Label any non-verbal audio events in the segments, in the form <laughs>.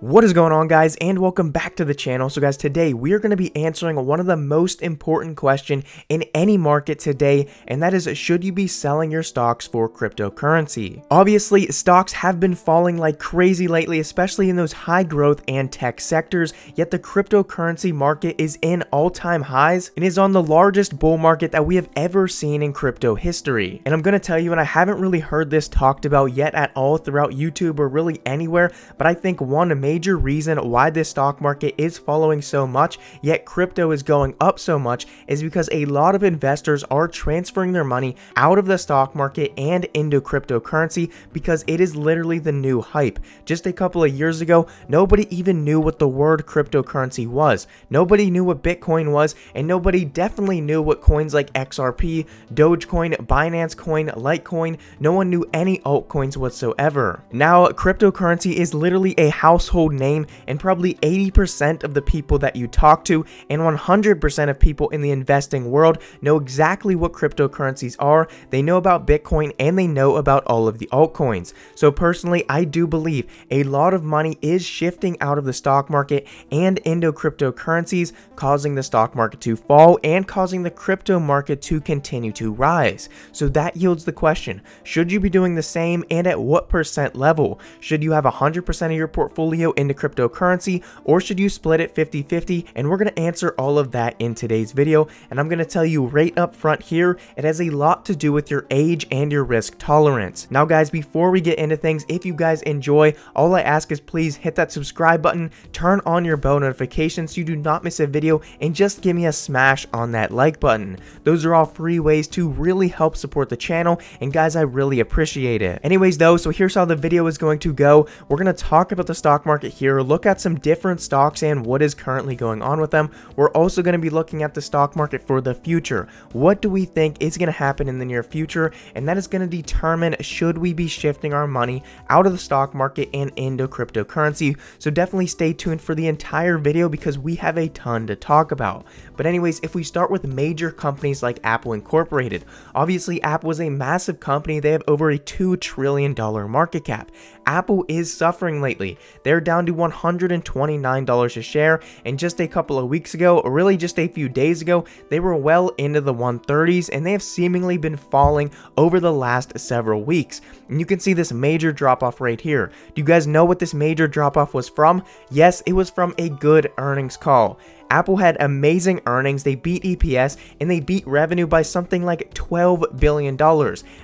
What is going on guys and welcome back to the channel. So guys today we are going to be answering one of the most important question in any market today and that is should you be selling your stocks for cryptocurrency? Obviously stocks have been falling like crazy lately especially in those high growth and tech sectors yet the cryptocurrency market is in all time highs and is on the largest bull market that we have ever seen in crypto history. And I'm going to tell you and I haven't really heard this talked about yet at all throughout YouTube or really anywhere but I think one major reason why this stock market is following so much, yet crypto is going up so much, is because a lot of investors are transferring their money out of the stock market and into cryptocurrency because it is literally the new hype. Just a couple of years ago, nobody even knew what the word cryptocurrency was. Nobody knew what Bitcoin was, and nobody definitely knew what coins like XRP, Dogecoin, Binance Coin, Litecoin, no one knew any altcoins whatsoever. Now, cryptocurrency is literally a household household name, and probably 80% of the people that you talk to and 100% of people in the investing world know exactly what cryptocurrencies are. They know about Bitcoin and they know about all of the altcoins. So personally, I do believe a lot of money is shifting out of the stock market and into cryptocurrencies, causing the stock market to fall and causing the crypto market to continue to rise. So that yields the question, should you be doing the same and at what percent level? Should you have 100% of your portfolio into cryptocurrency or should you split it 50-50? And we're going to answer all of that in today's video. And I'm going to tell you right up front here, it has a lot to do with your age and your risk tolerance. Now guys, before we get into things, if you guys enjoy, all I ask is please hit that subscribe button, turn on your bell notifications so you do not miss a video, and just give me a smash on that like button. Those are all free ways to really help support the channel, and guys, I really appreciate it. Anyways though, so here's how the video is going to go. We're going to talk about the stock market market here, look at some different stocks and what is currently going on with them. We're also going to be looking at the stock market for the future. What do we think is going to happen in the near future? And that is going to determine should we be shifting our money out of the stock market and into cryptocurrency. So definitely stay tuned for the entire video because we have a ton to talk about. But anyways, if we start with major companies like Apple Incorporated, obviously Apple is a massive company. They have over a $2 trillion market cap. Apple is suffering lately. They're down to $129 a share, and just a couple of weeks ago, or really just a few days ago, they were well into the 130s, and they have seemingly been falling over the last several weeks. And you can see this major drop off right here. Do you guys know what this major drop off was from? Yes, it was from a good earnings call. Apple had amazing earnings, they beat EPS, and they beat revenue by something like $12 billion.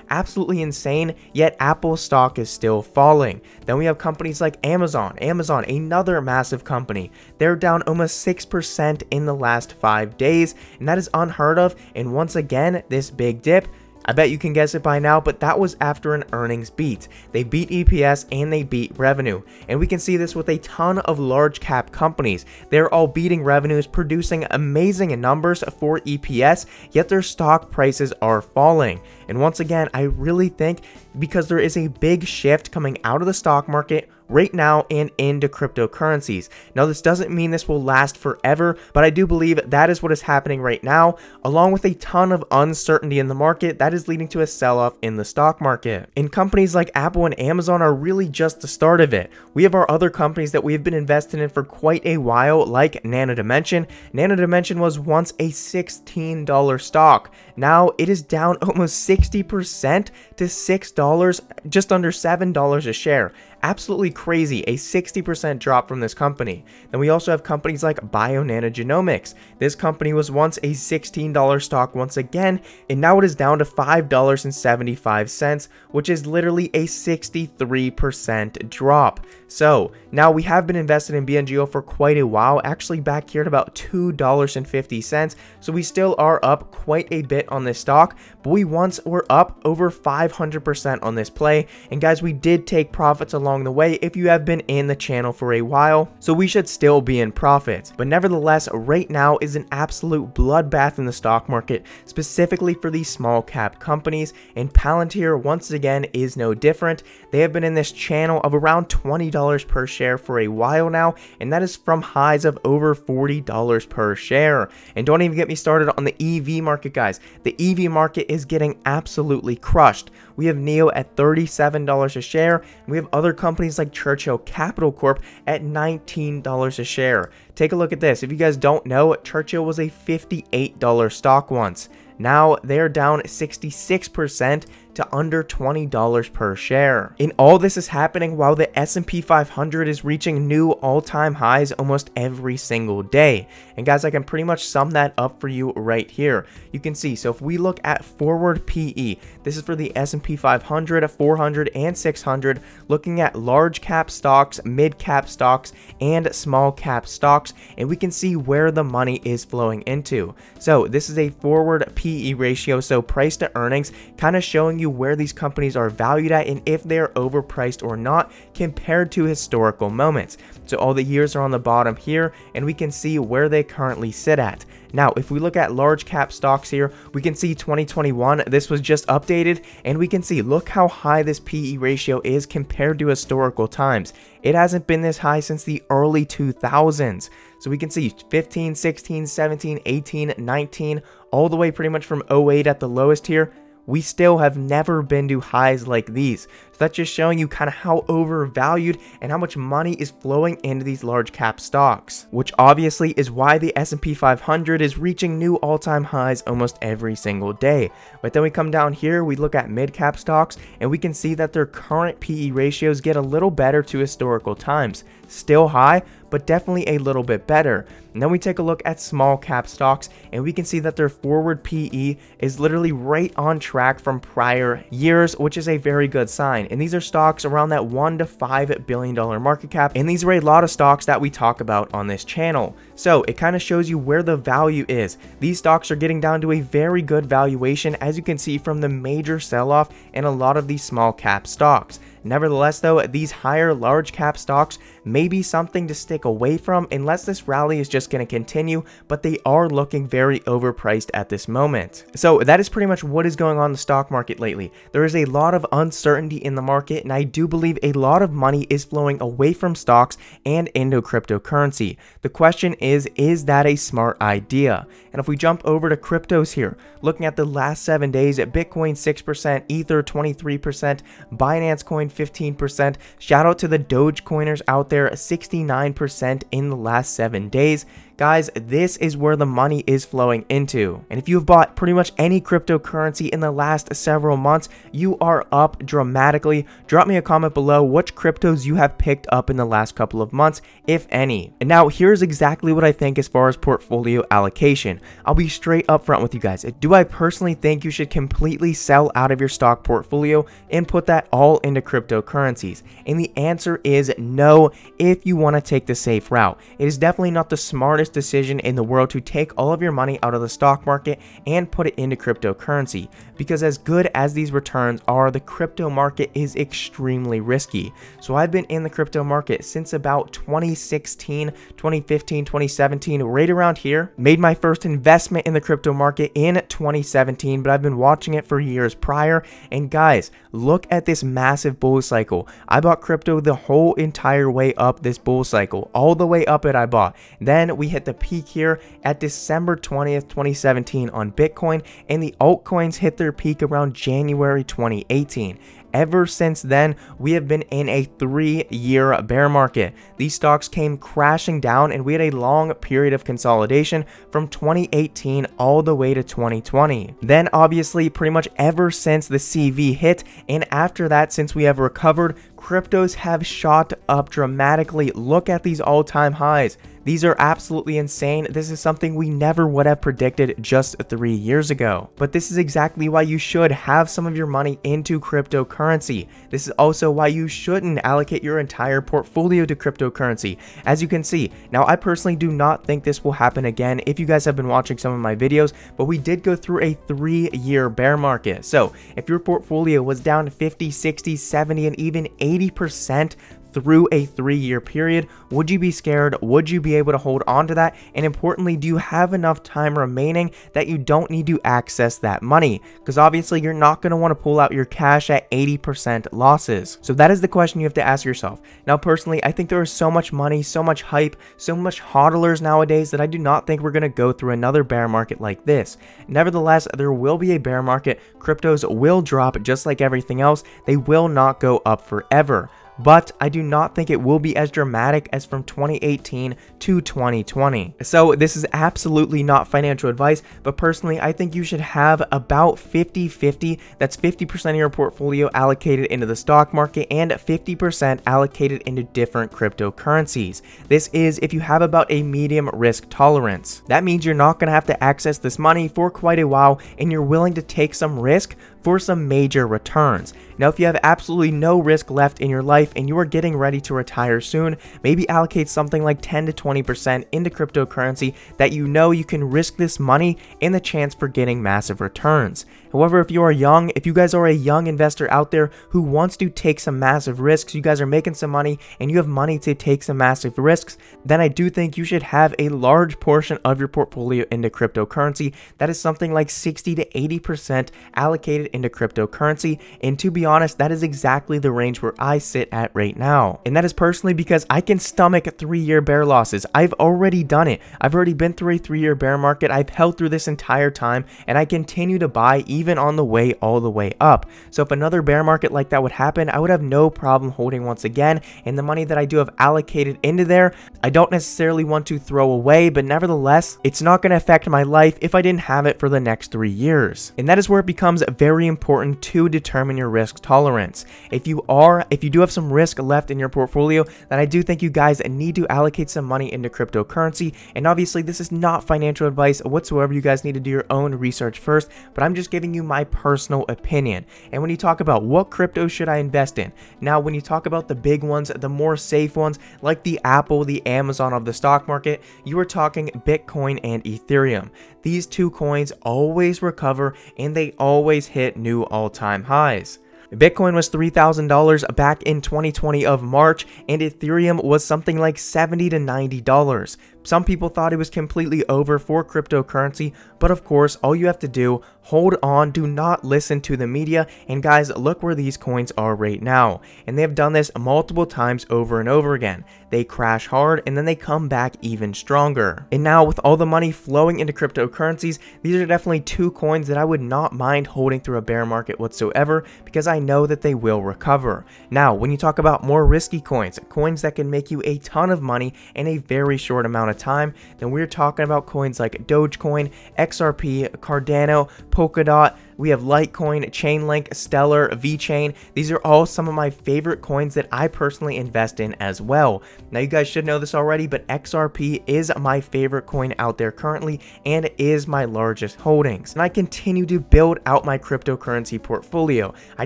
Absolutely insane, yet Apple stock is still falling. Then we have companies like Amazon. Amazon, another massive company. They're down almost 6% in the last 5 days, and that is unheard of, and once again, this big dip I bet you can guess it by now, but that was after an earnings beat. They beat EPS and they beat revenue. And we can see this with a ton of large cap companies. They're all beating revenues, producing amazing numbers for EPS, yet their stock prices are falling. And once again, I really think because there is a big shift coming out of the stock market right now and into cryptocurrencies. Now, this doesn't mean this will last forever, but I do believe that is what is happening right now, along with a ton of uncertainty in the market that is leading to a sell off in the stock market. And companies like Apple and Amazon are really just the start of it. We have our other companies that we have been investing in for quite a while, like Nano Dimension. Nano Dimension was once a $16 stock. Now it is down <laughs> almost 60% to $6, just under $7 a share absolutely crazy, a 60% drop from this company. Then we also have companies like Bionano Genomics. This company was once a $16 stock once again, and now it is down to $5.75, which is literally a 63% drop. So now we have been invested in BNGO for quite a while, actually back here at about $2.50. So we still are up quite a bit on this stock, but we once were up over 500% on this play. And guys, we did take profits along along the way if you have been in the channel for a while, so we should still be in profits. But nevertheless, right now is an absolute bloodbath in the stock market, specifically for these small cap companies, and Palantir once again is no different. They have been in this channel of around $20 per share for a while now, and that is from highs of over $40 per share. And don't even get me started on the EV market, guys. The EV market is getting absolutely crushed. We have NIO at $37 a share, we have other companies like Churchill Capital Corp at $19 a share. Take a look at this. If you guys don't know, Churchill was a $58 stock once. Now they're down 66% to under $20 per share. And all this is happening while the S&P 500 is reaching new all-time highs almost every single day. And guys, I can pretty much sum that up for you right here. You can see, so if we look at forward PE, this is for the S&P 500, 400, and 600, looking at large cap stocks, mid cap stocks, and small cap stocks, and we can see where the money is flowing into. So this is a forward PE ratio, so price to earnings, kind of showing you where these companies are valued at and if they're overpriced or not compared to historical moments. So all the years are on the bottom here and we can see where they currently sit at. Now, if we look at large cap stocks here, we can see 2021, this was just updated, and we can see, look how high this PE ratio is compared to historical times. It hasn't been this high since the early 2000s. So we can see 15, 16, 17, 18, 19, all the way pretty much from 08 at the lowest here we still have never been to highs like these. So that's just showing you kind of how overvalued and how much money is flowing into these large cap stocks, which obviously is why the S&P 500 is reaching new all-time highs almost every single day. But then we come down here, we look at mid cap stocks and we can see that their current PE ratios get a little better to historical times. Still high, but definitely a little bit better. And then we take a look at small cap stocks and we can see that their forward PE is literally right on track from prior years, which is a very good sign. And these are stocks around that 1 to 5 billion dollar market cap. And these are a lot of stocks that we talk about on this channel. So it kind of shows you where the value is. These stocks are getting down to a very good valuation as you can see from the major sell-off in a lot of these small cap stocks. Nevertheless, though, these higher large cap stocks may be something to stick away from unless this rally is just going to continue, but they are looking very overpriced at this moment. So that is pretty much what is going on in the stock market lately. There is a lot of uncertainty in the market, and I do believe a lot of money is flowing away from stocks and into cryptocurrency. The question is, is that a smart idea? And if we jump over to cryptos here, looking at the last seven days, Bitcoin 6%, Ether 23%, Binance Coin 15%. Shout out to the Dogecoiners out there, 69% in the last seven days. Guys, this is where the money is flowing into. And if you've bought pretty much any cryptocurrency in the last several months, you are up dramatically. Drop me a comment below which cryptos you have picked up in the last couple of months, if any. And now here's exactly what I think as far as portfolio allocation. I'll be straight up front with you guys. Do I personally think you should completely sell out of your stock portfolio and put that all into cryptocurrencies? And the answer is no if you want to take the safe route. It is definitely not the smartest smartest decision in the world to take all of your money out of the stock market and put it into cryptocurrency because as good as these returns are, the crypto market is extremely risky. So I've been in the crypto market since about 2016, 2015, 2017, right around here. Made my first investment in the crypto market in 2017, but I've been watching it for years prior. And guys, look at this massive bull cycle. I bought crypto the whole entire way up this bull cycle, all the way up it I bought. Then we hit the peak here at December 20th, 2017 on Bitcoin, and the altcoins hit their peak around January 2018. Ever since then, we have been in a three year bear market. These stocks came crashing down and we had a long period of consolidation from 2018 all the way to 2020. Then obviously pretty much ever since the CV hit and after that since we have recovered, cryptos have shot up dramatically. Look at these all time highs. These are absolutely insane. This is something we never would have predicted just three years ago. But this is exactly why you should have some of your money into cryptocurrency. This is also why you shouldn't allocate your entire portfolio to cryptocurrency. As you can see, now I personally do not think this will happen again if you guys have been watching some of my videos, but we did go through a three year bear market. So if your portfolio was down 50, 60, 70, and even 80% through a three year period, would you be scared? Would you be able to hold on to that? And importantly, do you have enough time remaining that you don't need to access that money? Because obviously, you're not going to want to pull out your cash at 80% losses. So that is the question you have to ask yourself. Now, personally, I think there is so much money, so much hype, so much hodlers nowadays that I do not think we're going to go through another bear market like this. Nevertheless, there will be a bear market. Cryptos will drop just like everything else. They will not go up forever but I do not think it will be as dramatic as from 2018 to 2020. So this is absolutely not financial advice, but personally, I think you should have about 50-50, that's 50% of your portfolio allocated into the stock market and 50% allocated into different cryptocurrencies. This is if you have about a medium risk tolerance. That means you're not going to have to access this money for quite a while and you're willing to take some risk for some major returns. Now, if you have absolutely no risk left in your life and you are getting ready to retire soon, maybe allocate something like 10 to 20% into cryptocurrency that you know you can risk this money and the chance for getting massive returns. However, if you are young, if you guys are a young investor out there who wants to take some massive risks, you guys are making some money and you have money to take some massive risks, then I do think you should have a large portion of your portfolio into cryptocurrency. That is something like 60 to 80% allocated into cryptocurrency. And to be honest, that is exactly the range where I sit at right now. And that is personally because I can stomach three year bear losses. I've already done it. I've already been through a three year bear market. I've held through this entire time and I continue to buy even even on the way all the way up. So if another bear market like that would happen, I would have no problem holding once again. And the money that I do have allocated into there, I don't necessarily want to throw away, but nevertheless, it's not going to affect my life if I didn't have it for the next three years. And that is where it becomes very important to determine your risk tolerance. If you are, if you do have some risk left in your portfolio, then I do think you guys need to allocate some money into cryptocurrency. And obviously, this is not financial advice whatsoever. You guys need to do your own research first, but I'm just giving you my personal opinion. And when you talk about what crypto should I invest in, now when you talk about the big ones, the more safe ones, like the Apple, the Amazon of the stock market, you are talking Bitcoin and Ethereum. These two coins always recover and they always hit new all-time highs. Bitcoin was $3,000 back in 2020 of March, and Ethereum was something like 70 to $90. Some people thought it was completely over for cryptocurrency, but of course, all you have to do, hold on, do not listen to the media, and guys, look where these coins are right now. And they have done this multiple times over and over again. They crash hard and then they come back even stronger. And now with all the money flowing into cryptocurrencies, these are definitely two coins that I would not mind holding through a bear market whatsoever because I know that they will recover. Now, when you talk about more risky coins, coins that can make you a ton of money in a very short amount of time, then we're talking about coins like Dogecoin, XRP, Cardano, Polkadot, we have Litecoin, Chainlink, Stellar, VeChain. These are all some of my favorite coins that I personally invest in as well. Now you guys should know this already, but XRP is my favorite coin out there currently and is my largest holdings. And I continue to build out my cryptocurrency portfolio. I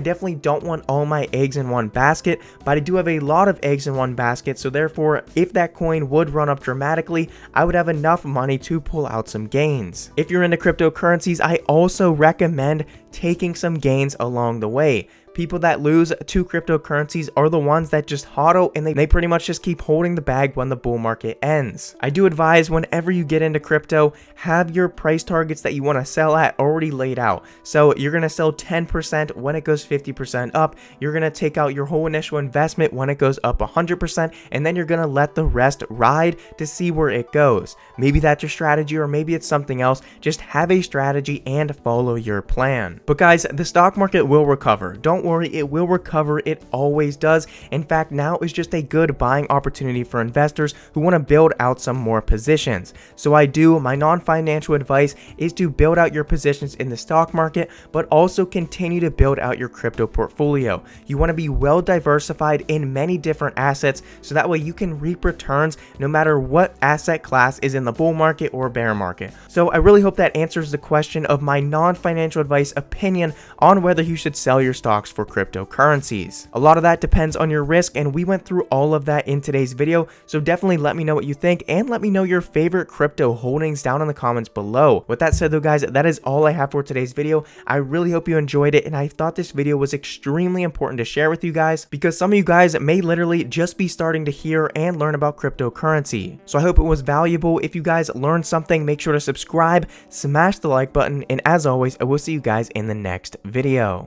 definitely don't want all my eggs in one basket, but I do have a lot of eggs in one basket. So therefore, if that coin would run up dramatically, I would have enough money to pull out some gains. If you're into cryptocurrencies, I also recommend taking some gains along the way people that lose to cryptocurrencies are the ones that just hodl and they, they pretty much just keep holding the bag when the bull market ends. I do advise whenever you get into crypto, have your price targets that you want to sell at already laid out. So you're going to sell 10% when it goes 50% up. You're going to take out your whole initial investment when it goes up 100% and then you're going to let the rest ride to see where it goes. Maybe that's your strategy or maybe it's something else. Just have a strategy and follow your plan. But guys, the stock market will recover. Don't don't worry, it will recover. It always does. In fact, now is just a good buying opportunity for investors who want to build out some more positions. So I do, my non-financial advice is to build out your positions in the stock market, but also continue to build out your crypto portfolio. You want to be well diversified in many different assets so that way you can reap returns no matter what asset class is in the bull market or bear market. So I really hope that answers the question of my non-financial advice opinion on whether you should sell your stocks for cryptocurrencies. A lot of that depends on your risk, and we went through all of that in today's video, so definitely let me know what you think and let me know your favorite crypto holdings down in the comments below. With that said though guys, that is all I have for today's video. I really hope you enjoyed it and I thought this video was extremely important to share with you guys because some of you guys may literally just be starting to hear and learn about cryptocurrency. So I hope it was valuable. If you guys learned something, make sure to subscribe, smash the like button, and as always, I will see you guys in the next video.